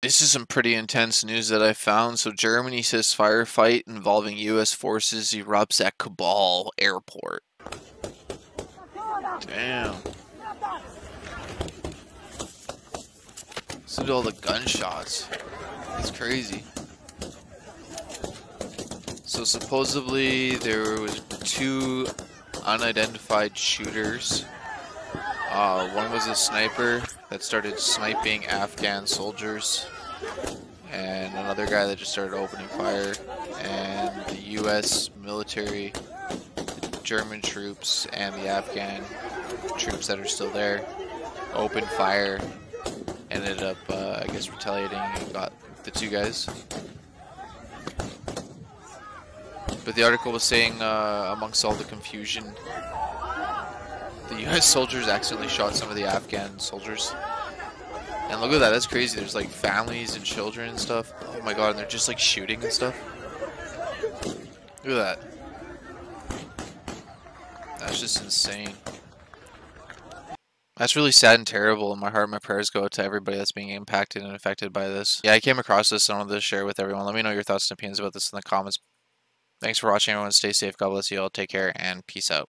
This is some pretty intense news that I found. So Germany says firefight involving U.S. forces erupts at Kabul airport. Damn. Listen to all the gunshots. It's crazy. So supposedly there was two unidentified shooters. Uh, one was a sniper that started sniping Afghan soldiers, and another guy that just started opening fire. And the U.S. military, the German troops, and the Afghan troops that are still there opened fire. Ended up, uh, I guess, retaliating and got the two guys. But the article was saying, uh, amongst all the confusion, the U.S. soldiers accidentally shot some of the Afghan soldiers. And look at that, that's crazy. There's like families and children and stuff. Oh my god, and they're just like shooting and stuff. Look at that. That's just insane. That's really sad and terrible, and my heart and my prayers go out to everybody that's being impacted and affected by this. Yeah, I came across this and I wanted to share with everyone. Let me know your thoughts and opinions about this in the comments Thanks for watching, everyone. Stay safe. God bless you all. Take care and peace out.